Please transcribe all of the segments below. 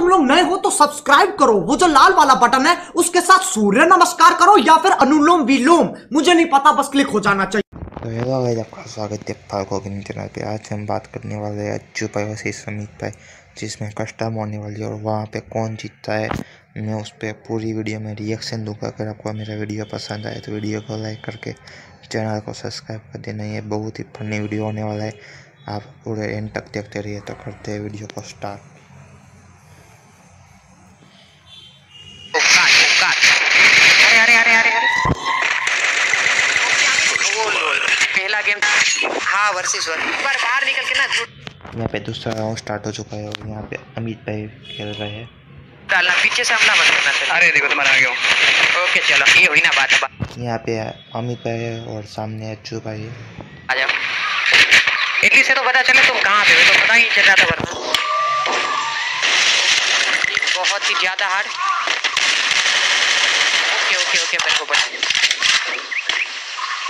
तुम लोग नए हो तो सब्सक्राइब करो। वो जो लाल वाला बटन है, उसके साथ सूर्य नमस्कार करो या फिर अनुलोम विलोम। मुझे नहीं पता, बस क्लिक हो जाना चाहिए। तो हेलो आपका स्वागत है चैनल पे। आज हम बात करने वाले हैं अच्छू पाई वर्सेस समीत पाई जिसमें कस्टम होने वाली है और वहाँ पे कौन जीतता है। मैं उस पर पूरी वीडियो में रिएक्शन दूँगा। अगर आपको मेरा वीडियो पसंद आए तो वीडियो को लाइक करके चैनल को सब्सक्राइब कर देना। ये बहुत ही फनी वीडियो होने वाला है। आप पूरे एंड तक देखते रहिए तो करते हैं वीडियो को स्टार्ट काट वो काट अरे अरे अरे अरे अरे बोल बोल पहला गेम हाँ वर्सेस वन पर बाहर निकल के ना यहाँ पे दूसरा राउंड स्टार्ट हो चुका है और यहाँ पे अमित भाई खेल रहे हैं। डालना पीछे से हमला मत करना सर अरे देखो तुम्हारा आ गया हूँ। ओके चलो ये हुई ना बात अब। यहाँ पे अमित भाई है और सामने अच्छू भाई है। आ जाओ। इडली से तो पता चले तुम कहाँ पे हो? तो पता ही चल रहा था वरना बहुत ही ज़्यादा हार्ड ओके ओके ओके मेरे को पता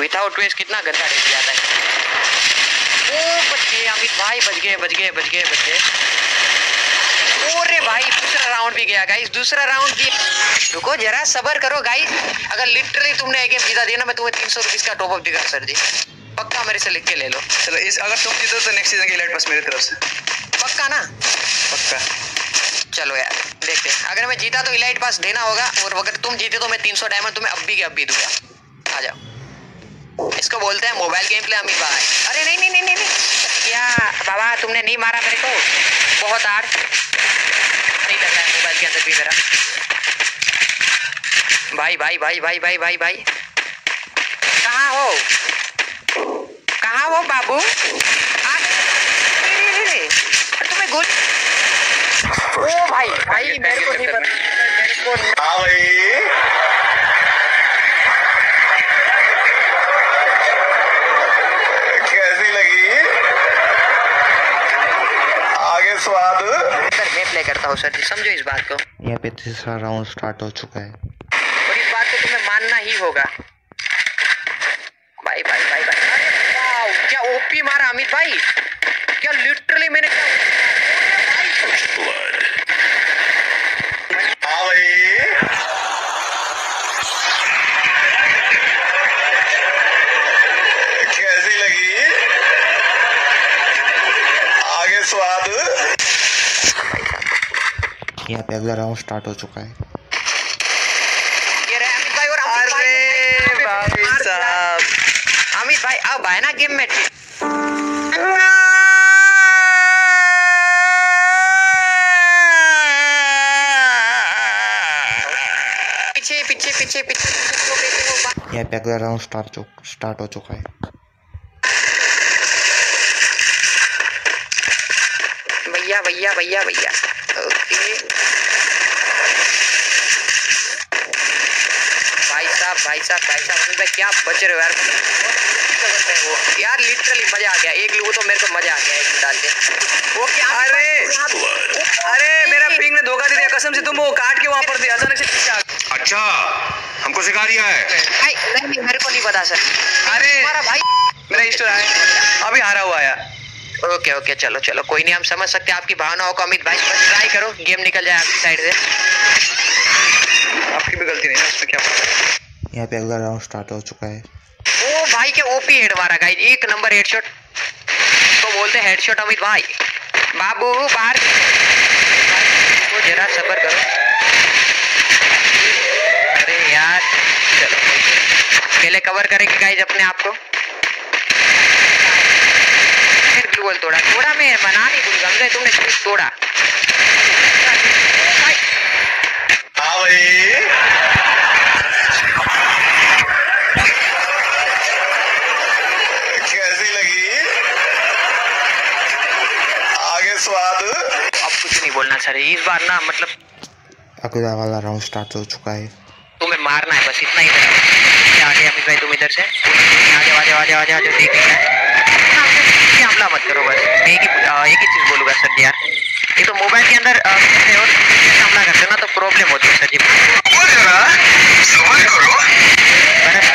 विदाउट वेस्ट कितना गंदा रेट जाता है। ओ बच गए अमित भाई बच गए बच गए बच गए बच गए। ओरे भाई दूसरा राउंड भी गया गाइस दूसरा राउंड भी। रुको जरा सबर करो गाइस अगर लिटरली तुमने एक गेम जीता दिया ना मैं तुम्हें तीन सौ रुपीज़ का टॉप अप देगा सर जी पक्का मेरे से लिख के ले लो। चलो इस अगर तुम जीतो तो नेक्स्ट सीज़न की लाइट पास मेरी तरफ़ से। पक्का ना? पक्का। चलो यार देखते अगर मैं जीता तो इलाइट पास देना होगा और अगर तुम जीते तो मैं तीन सौ डायमंड तुम्हें अब भी के अब भी दूँगा। इसको बोलते हैं मोबाइल गेम प्ले अमीर भाई अरे नहीं नहीं नहीं नहीं नहीं। क्या बाबा तुमने नहीं मारा मेरे को। बहुत हार्ड नहीं लग रहा है मोबाइल के अंदर भी मेरा। भाई भाई भाई भाई भाई भाई भाई कहाँ हो? कहाँ हो बाबू। तुम्हें गोली ओ भाई भाई मेरे को नहीं पता। मेरे को हाँ भाई कैसी लगी आगे स्वाद। सर मैं प्ले करता हूँ सर जी समझो इस बात को। यहाँ पे तीसरा राउंड स्टार्ट हो चुका है। और इस बात को तुम्हें मानना ही होगा। भाई भाई भाई भाई अरे क्या ओपी मारा अमित भाई? क्या लिटरली मैंने क्या यहाँ पे अगला राउंड स्टार्ट हो चुका है। अमित भाई और भाई। अरे भाई साहब। अमित भाई अब ना गेम में। पीछे पीछे पीछे यहाँ पे अगला राउंड स्टार्ट स्टार्ट हो चुका है। भैया भैया भैया भैया। ओके भाई साहब भाई साहब भाई साहब क्या बच रहे हो यार? वो यार लिटरली मज़ा आ गया। एक लोगों तो मेरे को मज़ा आ गया एक डाल के वो क्या अरे अरे मेरा पिंग ने धोखा दे दिया कसम से तुम वो काट के वहाँ पर दिया अचानक से पीछे आ अच्छा हमको सिखा रिया है। नहीं नहीं मेरे को नहीं पता सर। अरे हमारा भाई मेरा इष्ट है अभी हारा हुआ आया। ओके ओके चलो चलो कोई नहीं हम समझ सकते हैं आपकी भावनाओं को अमित भाई बस ट्राई करो गेम निकल जाए आपकी साइड से। आपकी भी गलती नहीं है उसमें क्या यहाँ पे अगला राउंड स्टार्ट हो चुका है। ओ भाई के ओपी हेड मारा गाइस एक नंबर हेडशॉट तो बोलते हैं हेडशॉट अमित भाई। बाबू बाहर। वो जरा सबर करो। अरे यार चलो पहले कवर करेंगे गाइस अपने आप को। फिर ग्लूवल तोड़ा तोड़ा मैं बना नहीं भूल गया तुमने शूज़ तोड़ा हाँ भाई कैसी लगी आगे स्वाद अब कुछ नहीं बोलना सर इस बार ना मतलब अगला वाला राउंड स्टार्ट हो चुका है तुम्हें मारना है बस इतना ही आगे अमित भाई तुम इधर से? आगे आगे आगे आगे आगे देख लिया है। हमला मत करो बस। मैं एक ही एक ही चीज़ बोलूँगा सर जी यार। ये तो मोबाइल के अंदर हो और सामना करते हो ना तो प्रॉब्लम होती है सर जी।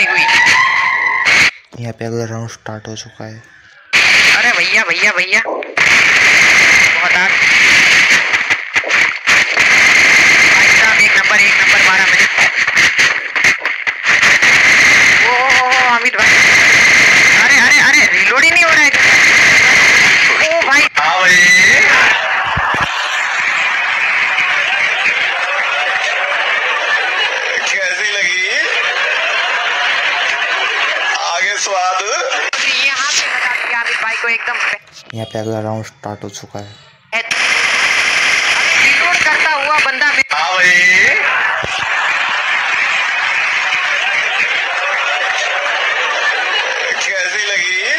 हुई। यहाँ पे अगला राउंड स्टार्ट हो चुका है। अरे भैया भैया भैया। को एकदम यहाँ पे अगला राउंड स्टार्ट हो चुका है। करता हुआ बंदा हाँ भाई। कैसी लगी?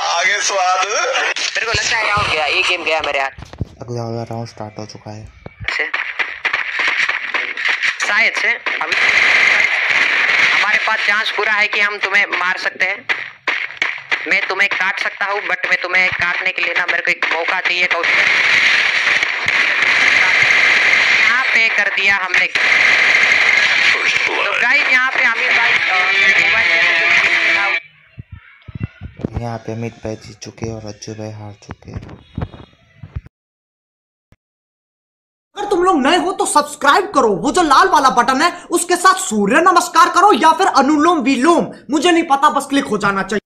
आगे स्वाद। मेरे को लगता है आउट गया ये गेम गया मेरे हाथ अगला वाला राउंड स्टार्ट हो चुका है। से। शायद से। अभी हमारे पास चांस पूरा है कि हम तुम्हें मार सकते हैं। मैं तुम्हें काट सकता हूँ बट मैं तुम्हें काटने के लिए ना मेरे को एक मौका चाहिए कौशल यहाँ पे कर दिया हमने। तो गाइस यहाँ पे आमिर भाई यहाँ पे अमित भाई जीत चुके और अज्जू भाई हार चुके। अगर तुम लोग नए हो तो सब्सक्राइब करो वो जो लाल वाला बटन है उसके साथ सूर्य नमस्कार करो या फिर अनुलोम विलोम मुझे नहीं पता बस क्लिक हो जाना चाहिए।